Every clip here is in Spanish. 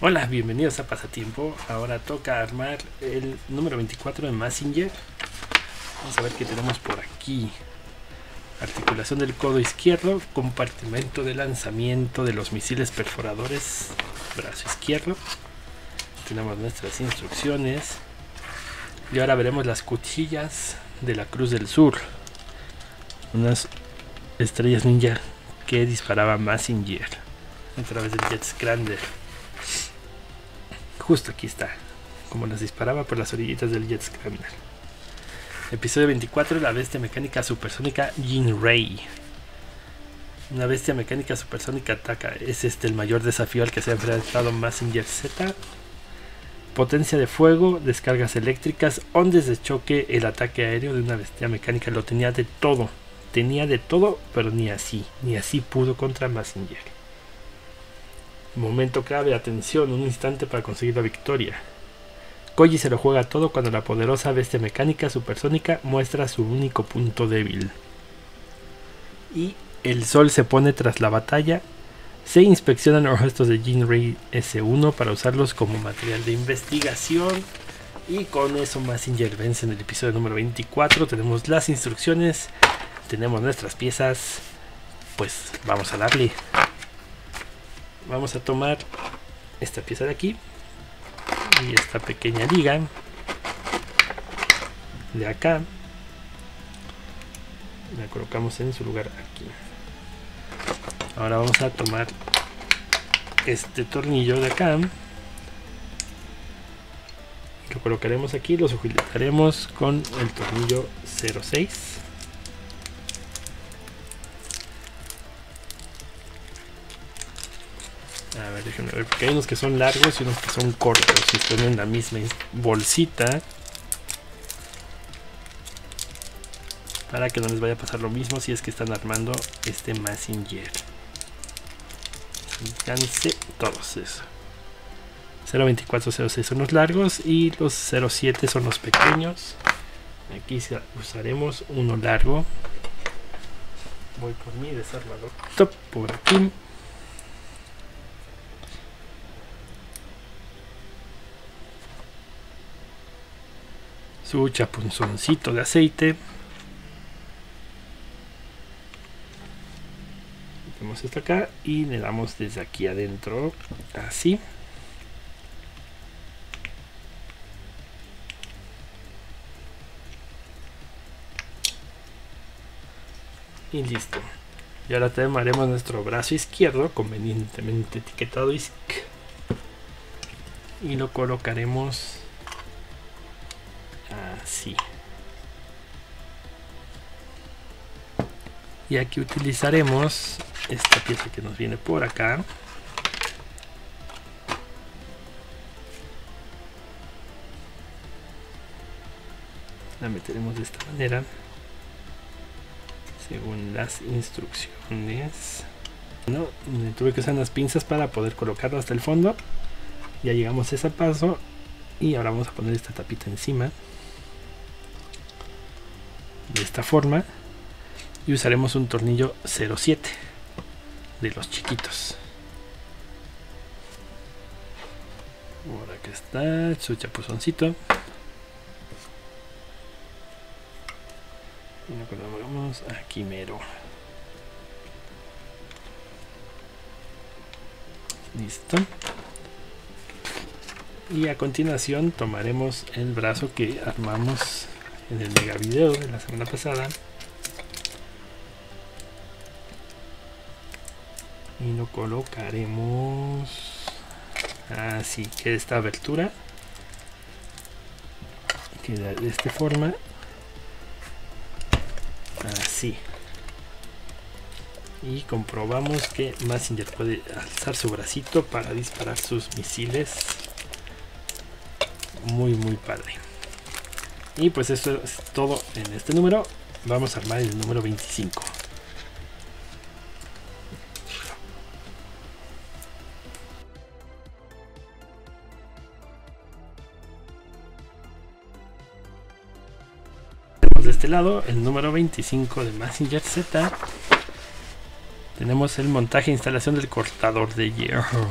Hola, bienvenidos a Pasatiempo. Ahora toca armar el número 24 de Massinger. Vamos a ver qué tenemos por aquí. Articulación del codo izquierdo, compartimento de lanzamiento de los misiles perforadores, brazo izquierdo. Tenemos nuestras instrucciones. Y ahora veremos las cuchillas de la Cruz del Sur. Unas estrellas ninja que disparaba Massinger a través del Jet Scrander justo aquí está, como las disparaba por las orillitas del Jet Scrambler. Episodio 24, la bestia mecánica supersónica Jin Ray. Una bestia mecánica supersónica ataca. Es este el mayor desafío al que se ha enfrentado Massinger Z. Potencia de fuego, descargas eléctricas, ondas de choque, el ataque aéreo de una bestia mecánica. Lo tenía de todo. Tenía de todo, pero ni así. Ni así pudo contra Massinger. Momento clave, atención, un instante para conseguir la victoria. Koji se lo juega todo cuando la poderosa bestia mecánica supersónica muestra su único punto débil. Y el sol se pone tras la batalla. Se inspeccionan los restos de Jinray S1 para usarlos como material de investigación. Y con eso Massinger vence en el episodio número 24. Tenemos las instrucciones, tenemos nuestras piezas. Pues vamos a darle vamos a tomar esta pieza de aquí y esta pequeña liga de acá. La colocamos en su lugar aquí. Ahora vamos a tomar este tornillo de acá. Lo colocaremos aquí lo sujetaremos con el tornillo 06 Porque hay unos que son largos y unos que son cortos y están en la misma bolsita. Para que no les vaya a pasar lo mismo si es que están armando este Massinger. Fíjense todos eso. 02406 son los largos y los 07 son los pequeños. Aquí usaremos uno largo. Voy por mi desarmador. Top por aquí. Su chapunzoncito de aceite. Metemos esto acá y le damos desde aquí adentro, así. Y listo. Y ahora tomaremos nuestro brazo izquierdo, convenientemente etiquetado y lo colocaremos y aquí utilizaremos esta pieza que nos viene por acá. La meteremos de esta manera según las instrucciones. No, tuve que usar unas pinzas para poder colocarlo hasta el fondo. Ya llegamos a ese paso y ahora vamos a poner esta tapita encima de esta forma y usaremos un tornillo 07 de los chiquitos. Por acá está su chapuzoncito. Y lo colocamos aquí mero. Listo. Y a continuación tomaremos el brazo que armamos en el mega video de la semana pasada. Y lo colocaremos así que esta abertura queda de esta forma así. Y comprobamos que Massinger puede alzar su bracito para disparar sus misiles. Muy muy padre y pues eso es todo en este número. Vamos a armar el número 25 de este lado el número 25 de Messenger Z. Tenemos el montaje e instalación del cortador de hierro.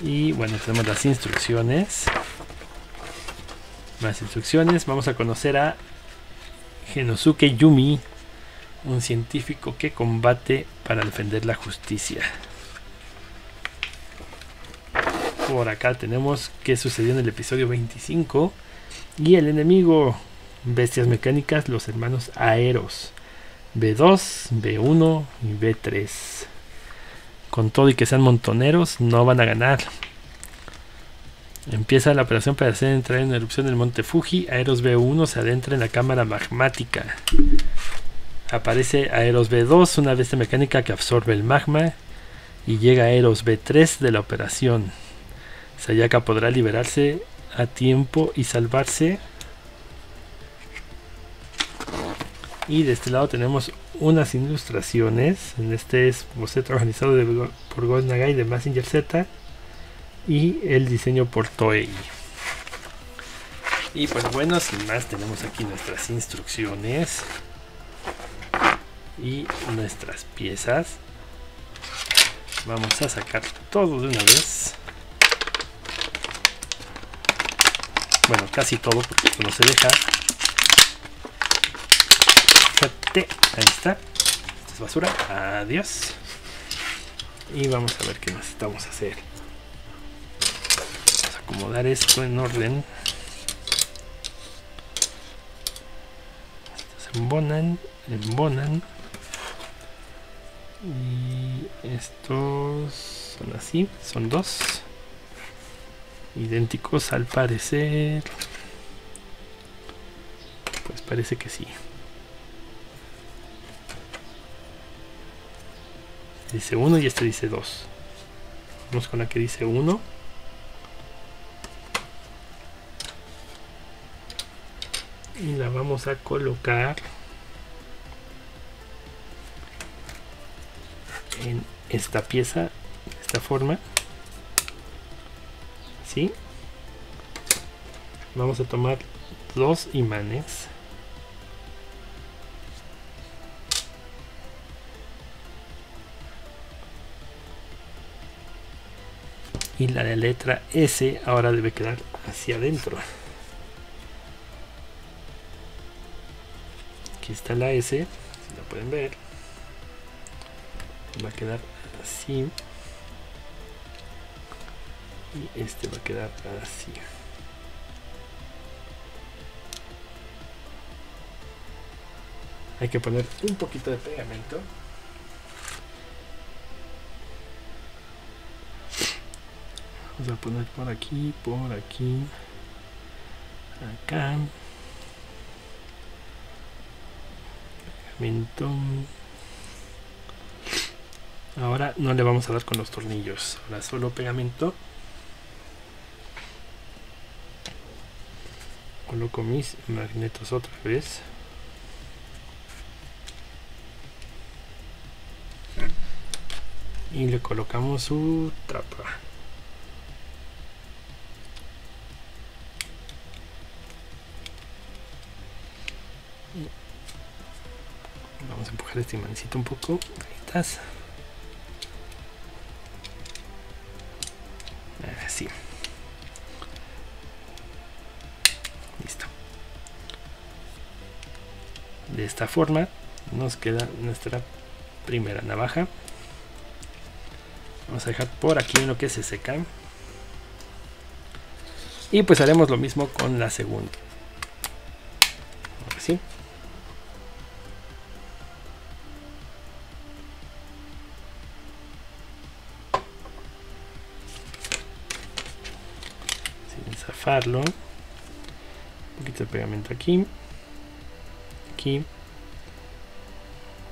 Y bueno, tenemos las instrucciones. Más instrucciones. Vamos a conocer a Genosuke Yumi, un científico que combate para defender la justicia. Por acá tenemos qué sucedió en el episodio 25 y el enemigo, bestias mecánicas, los hermanos Aeros. B2, B1 y B3. Con todo y que sean montoneros, no van a ganar. Empieza la operación para hacer entrar en erupción el monte Fuji. Aeros B1 se adentra en la cámara magmática. Aparece Aeros B2, una bestia mecánica que absorbe el magma. Y llega Aeros B3 de la operación. Sayaka podrá liberarse a tiempo y salvarse. Y de este lado tenemos unas ilustraciones. En este es boceto organizado por Ghost Nagai de Messenger Z. Y el diseño por Toei. Y pues bueno, sin más tenemos aquí nuestras instrucciones. Y nuestras piezas. Vamos a sacar todo de una vez. Bueno, casi todo, porque esto no se deja. Fíjate, ahí está. Esta es basura. Adiós. Y vamos a ver qué necesitamos hacer. Acomodar esto en orden. Estos embonan, embonan. Y estos son así, son dos idénticos al parecer. Pues parece que sí. Dice 1 y este dice 2. Vamos con la que dice 1. Y la vamos a colocar en esta pieza, de esta forma. ¿Sí? Vamos a tomar dos imanes. Y la letra S ahora debe quedar hacia adentro. Aquí está la S, si la pueden ver. Va a quedar así y este va a quedar así hay que poner un poquito de pegamento vamos a poner por aquí por aquí acá ahora no le vamos a dar con los tornillos. Ahora solo pegamento. Coloco mis magnetos otra vez. Y le colocamos su tapa vamos a empujar este imancito un poco. Ahí así de esta forma nos queda nuestra primera navaja. Vamos a dejar por aquí en lo que se seca. Y pues haremos lo mismo con la segunda. Así poquito de pegamento aquí. Aquí.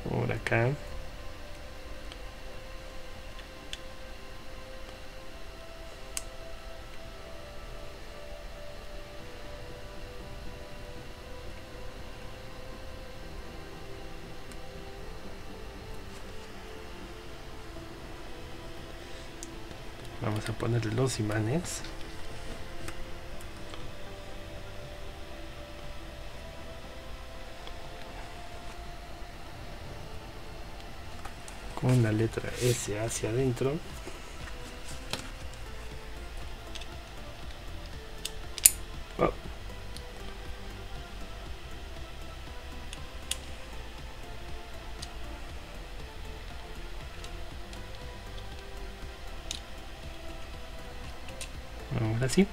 Por acá. Vamos a ponerle los imanes con la letra S hacia adentro. Oh. ahora sí.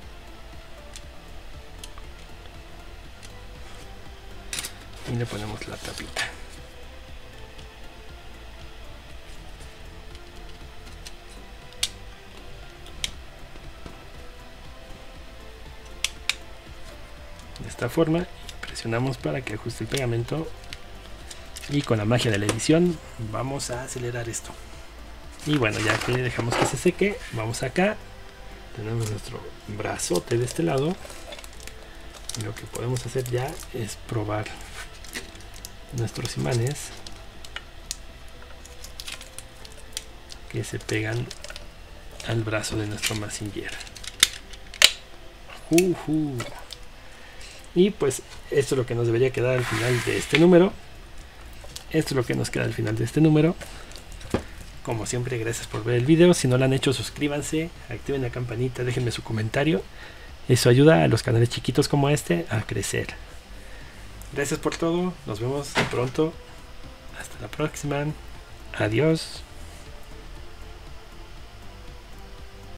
Y le ponemos la tapita. Esta forma, presionamos para que ajuste el pegamento y con la magia de la edición vamos a acelerar esto. Y bueno ya que dejamos que se seque vamos acá. Tenemos nuestro brazote de este lado. Lo que podemos hacer ya es probar nuestros imanes que se pegan al brazo de nuestro Massinger y pues esto es lo que nos debería quedar al final de este número esto es lo que nos queda al final de este número. Como siempre, gracias por ver el video. Si no lo han hecho, suscríbanse, activen la campanita, déjenme su comentario. Eso ayuda a los canales chiquitos como este a crecer. Gracias por todo. Nos vemos pronto. Hasta la próxima. Adiós.